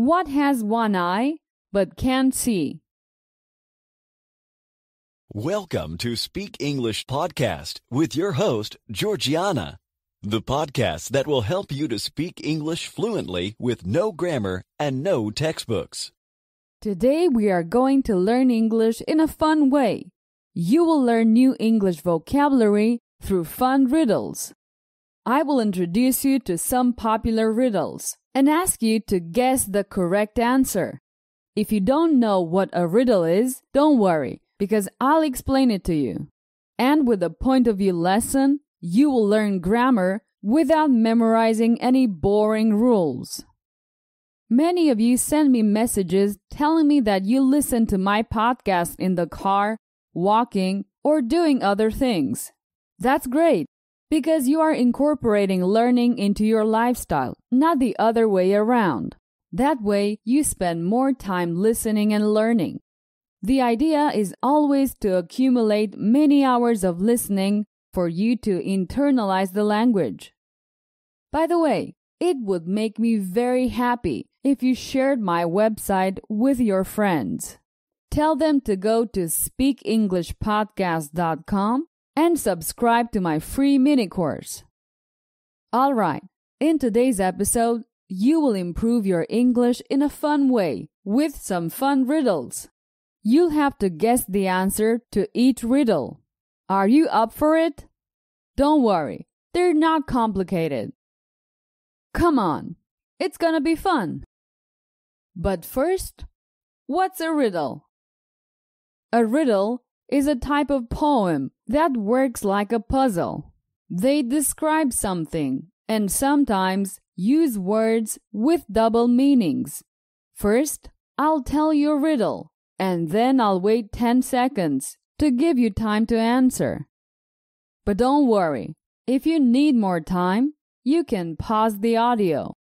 What has one eye but can't see? Welcome to Speak English Podcast with your host, Georgiana, the podcast that will help you to speak English fluently with no grammar and no textbooks. Today we are going to learn English in a fun way. You will learn new English vocabulary through fun riddles. I will introduce you to some popular riddles and ask you to guess the correct answer. If you don't know what a riddle is, don't worry, because I'll explain it to you. And with a point of view lesson, you will learn grammar without memorizing any boring rules. Many of you send me messages telling me that you listen to my podcast in the car, walking, or doing other things. That's great because you are incorporating learning into your lifestyle, not the other way around. That way, you spend more time listening and learning. The idea is always to accumulate many hours of listening for you to internalize the language. By the way, it would make me very happy if you shared my website with your friends. Tell them to go to speakenglishpodcast.com and subscribe to my free mini course. All right, in today's episode, you will improve your English in a fun way with some fun riddles. You'll have to guess the answer to each riddle. Are you up for it? Don't worry, they're not complicated. Come on, it's gonna be fun. But first, what's a riddle? A riddle is a type of poem that works like a puzzle. They describe something and sometimes use words with double meanings. First, I'll tell you a riddle and then I'll wait 10 seconds to give you time to answer. But don't worry, if you need more time, you can pause the audio.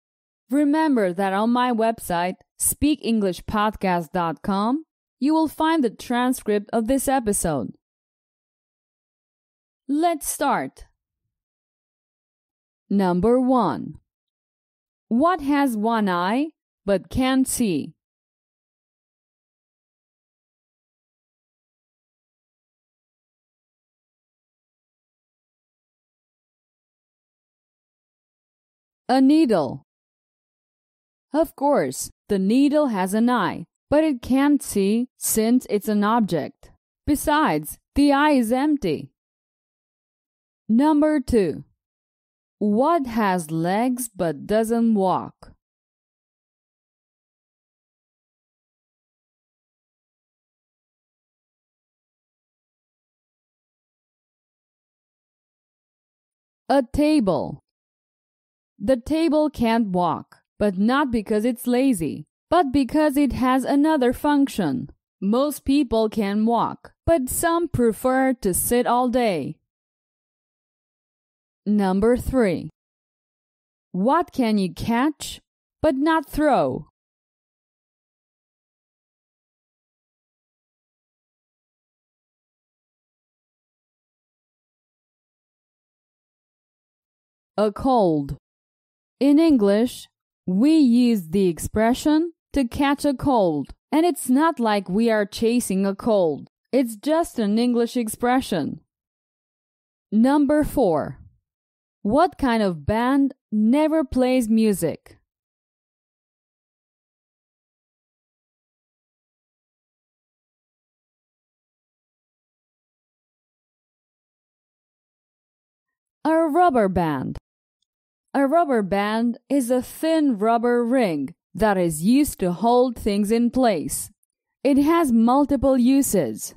Remember that on my website, speakenglishpodcast.com, you will find the transcript of this episode. Let's start. Number 1. What has one eye but can't see? A needle. Of course, the needle has an eye, but it can't see since it's an object. Besides, the eye is empty. Number 2. What has legs but doesn't walk? A table. The table can't walk, but not because it's lazy, but because it has another function. Most people can walk, but some prefer to sit all day. Number 3. What can you catch but not throw? A cold. In English, we use the expression to catch a cold, and it's not like we are chasing a cold. It's just an English expression. Number 4. What kind of band never plays music? A rubber band. A rubber band is a thin rubber ring that is used to hold things in place. It has multiple uses.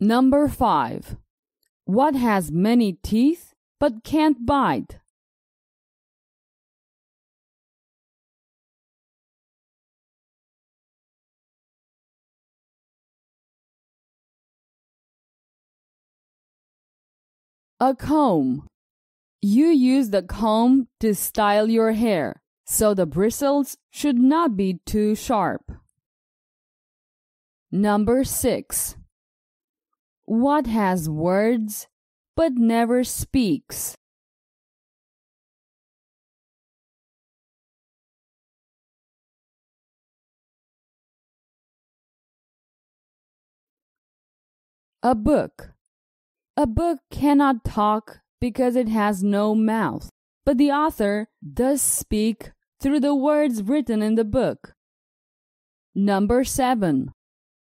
Number 5. What has many teeth but can't bite? A comb. You use the comb to style your hair, so the bristles should not be too sharp. Number 6. What has words but never speaks? A book. A book cannot talk because it has no mouth, but the author does speak through the words written in the book. Number 7.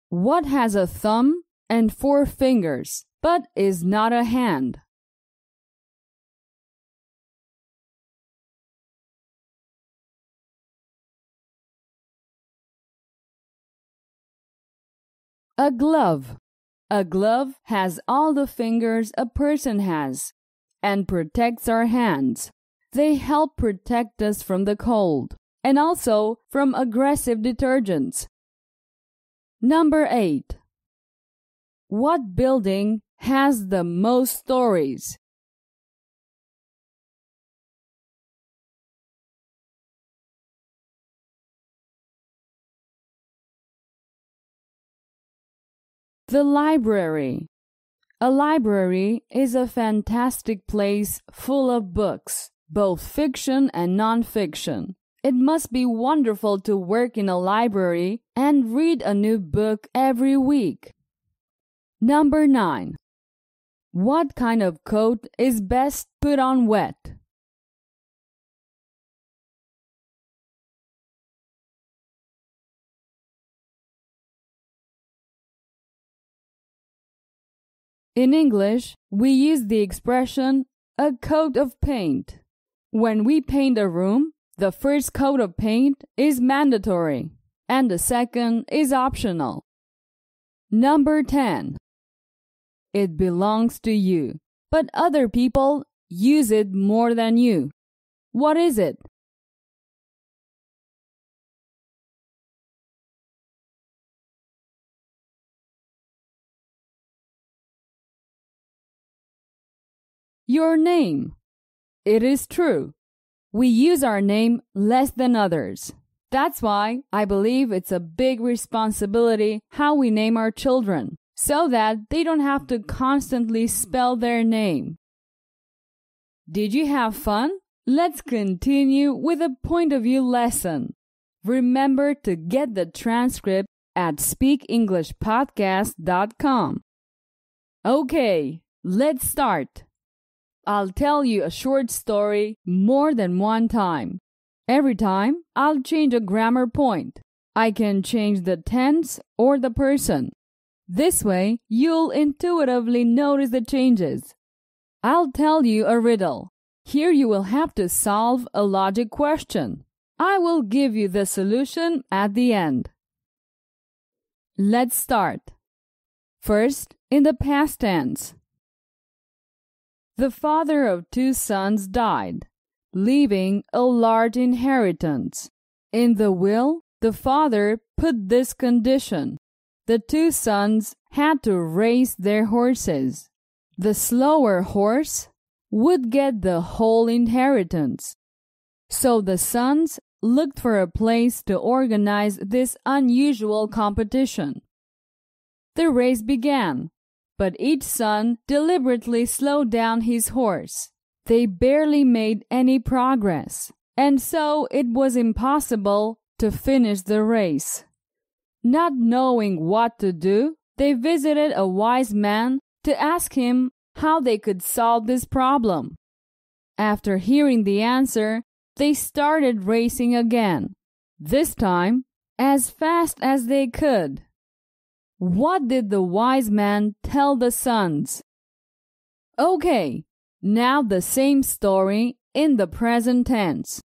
What has a thumb and four fingers, but is not a hand? A glove. A glove has all the fingers a person has and protects our hands. They help protect us from the cold and also from aggressive detergents. Number 8. What building has the most stories? The library. A library is a fantastic place full of books, both fiction and nonfiction. It must be wonderful to work in a library and read a new book every week. Number 9. What kind of coat is best put on wet? In English, we use the expression a coat of paint. When we paint a room, the first coat of paint is mandatory and the second is optional. Number 10. It belongs to you, but other people use it more than you. What is it? Your name. It is true. We use our name less than others. That's why I believe it's a big responsibility how we name our children, so that they don't have to constantly spell their name. Did you have fun? Let's continue with a point of view lesson. Remember to get the transcript at speakenglishpodcast.com. Okay, let's start. I'll tell you a short story more than one time. Every time, I'll change a grammar point. I can change the tense or the person. This way, you'll intuitively notice the changes. I'll tell you a riddle. Here you will have to solve a logic question. I will give you the solution at the end. Let's start. First, in the past tense. The father of two sons died, leaving a large inheritance. In the will, the father put this condition. The two sons had to race their horses. The slower horse would get the whole inheritance. So the sons looked for a place to organize this unusual competition. The race began but each son deliberately slowed down his horse. They barely made any progress, and so it was impossible to finish the race. Not knowing what to do, they visited a wise man to ask him how they could solve this problem. After hearing the answer, they started racing again, this time as fast as they could. What did the wise man tell the sons? Okay, now the same story in the present tense.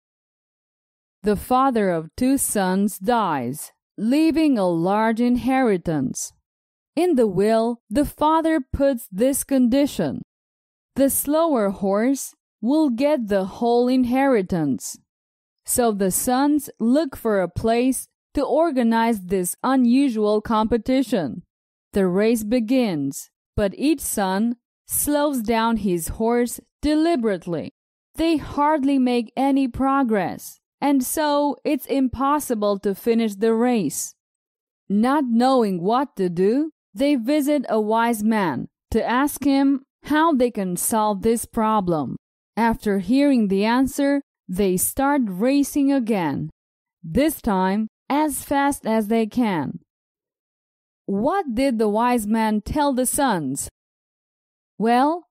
The father of two sons dies, leaving a large inheritance. In the will, the father puts this condition the slower horse will get the whole inheritance. So the sons look for a place to organize this unusual competition. The race begins, but each son slows down his horse deliberately. They hardly make any progress, and so it's impossible to finish the race. Not knowing what to do, they visit a wise man to ask him how they can solve this problem. After hearing the answer, they start racing again. This time, as fast as they can. what did the wise man tell the sons? Well,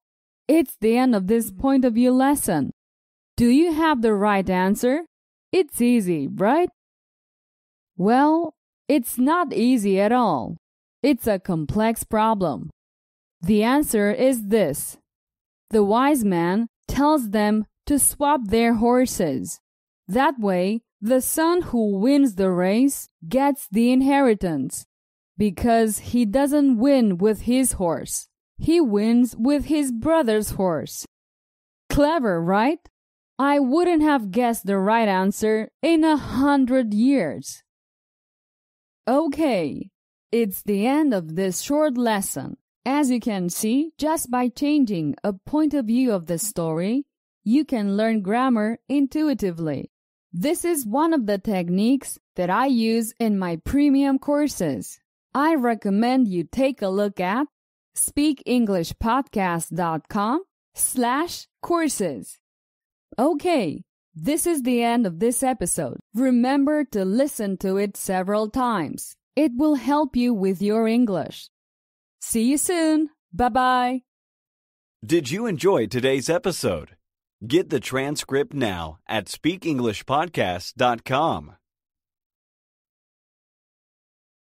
it's the end of this hmm. point of view lesson. Do you have the right answer? It's easy, right? Well, it's not easy at all. It's a complex problem. The answer is this The wise man tells them to swap their horses. That way, the son who wins the race gets the inheritance because he doesn't win with his horse. He wins with his brother's horse. Clever, right? I wouldn't have guessed the right answer in a hundred years. Okay, it's the end of this short lesson. As you can see, just by changing a point of view of the story, you can learn grammar intuitively. This is one of the techniques that I use in my premium courses. I recommend you take a look at speakenglishpodcast.com slash courses. Okay, this is the end of this episode. Remember to listen to it several times. It will help you with your English. See you soon. Bye bye. Did you enjoy today's episode? Get the transcript now at speakenglishpodcast.com.